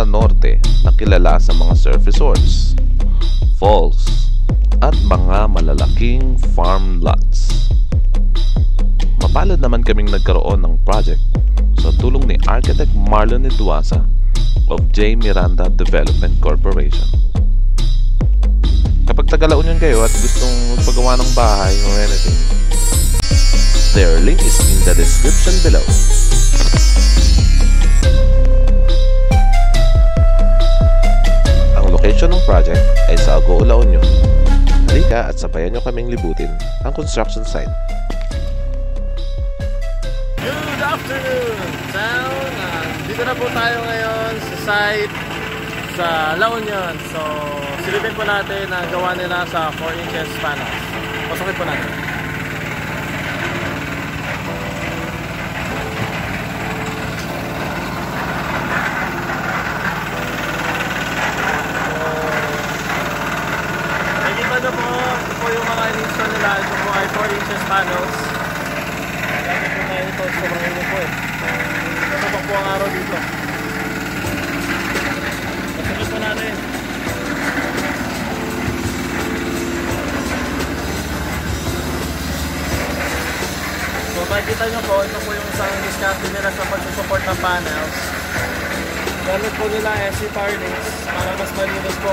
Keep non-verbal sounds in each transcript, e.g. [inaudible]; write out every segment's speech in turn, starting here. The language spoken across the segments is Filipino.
sa norte na kilala sa mga surf resorts, falls, at mga malalaking farm lots. Mapalad naman kaming nagkaroon ng project sa tulong ni Architect Marlon Eduasa of J. Miranda Development Corporation. Kapag taga Union kayo at gustong magpagawa ng bahay or anything, their link is in the description below. Sa Agoola Union. Halika at sabayan nyo kaming libutin ang construction site. Good afternoon, town! Uh, dito na po tayo ngayon sa site sa La Union. So, silipin po natin ang gawa nila sa 4 inches panels. Pasukin po natin. Nakikita nyo po, ito po yung nila. Ito po ay 4 inches panels. Lagi po tayo ito, sobrang init po eh. Masabak po ang araw dito. Masakit po natin. So makikita nyo po, ito po yung isang discount nila sa pagsusupport ng panels. Gamit po nila SC Parlings para mas malinis po.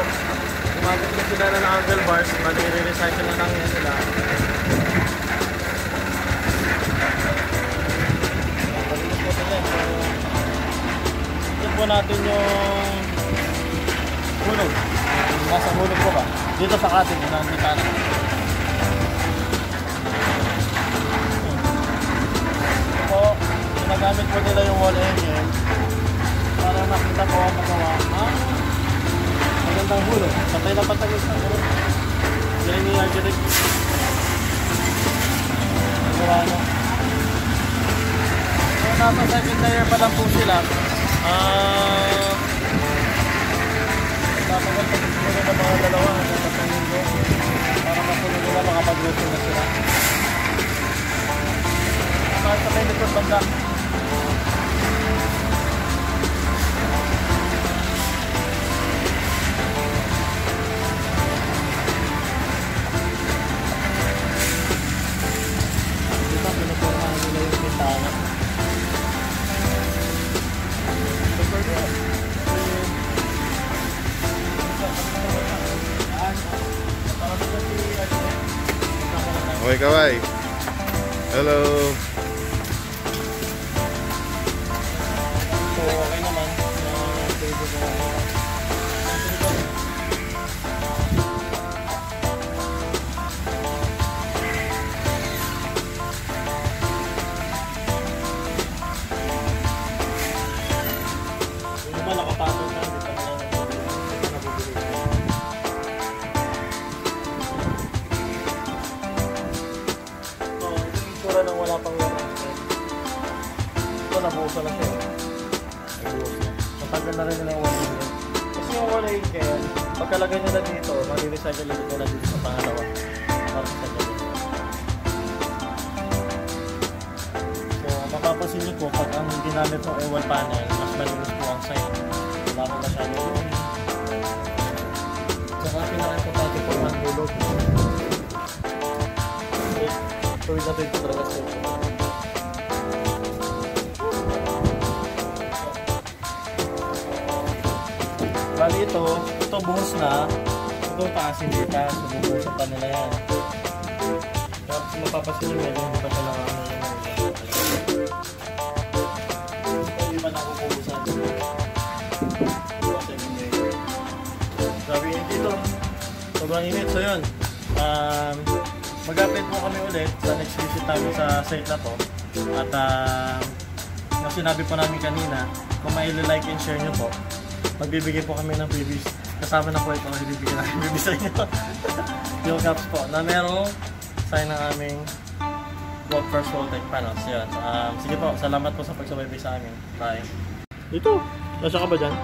Gumamit po sila ng angle bars, bali i-recycle na lang yan sila. Malinis po natin yung hulog. Nasa hulog po ba? Dito sa cutting, na hindi kanan. Ito po, ginagamit po nila yung wall angle para makita po ang magawa ng. Patay na patay hulog. Sila ni. Magawa nyo. So, nasa second layer pa lang po sila. Ah... Tatagal pa siguro ng mga dalawa tatlong linggo para masunod nila makapag-luto na sila. Saan sa may likod banda? Oi, kawaii. Hello. Nabuhusan na siya. Nabuhos na. Matagal na rin nila yung wala yun. Kasi yung wala yun kaya, pagkalagay nila dito, malirecycle ulit nila dito sa pangalawa. Sa ganyan. So, mapapansin niyo po, pag ang ginamit ng ewan panel, mas malinis po ang site. Wala ko masyado yun. Saka pinaka-importante po ang. Okay. Tuwid na tuwid po talaga Bali ito, ito buhos na. Ito taas hindi pa. So bubuhusan pa nila yan. Tapos mapapasin nyo medyo hindi pa siya nakakano Hindi pa nakukubusan. Sabi yun dito. Sobrang init. So yun. Um, Mag-update po kami ulit sa next visit namin sa site na to. At um, na sinabi po namin kanina, kung may like and share nyo po, magbibigay po kami ng freebies. Kasama na po ito, ibibigay namin freebies sa inyo. [laughs] yung caps po, na merong sign ng aming World First Voltaic Panels. Yan. Um, sige po, salamat po sa pagsubaybay sa amin. Bye. Dito, nasa ka ba dyan?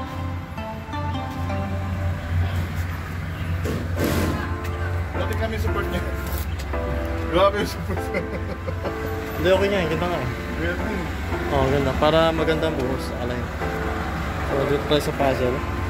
Dati kami support niya. Grabe yung support niya. Hindi, okay niya. Ganda nga. Oh, ganda. Para magandang buhos. Alay. So, dito tayo sa puzzle.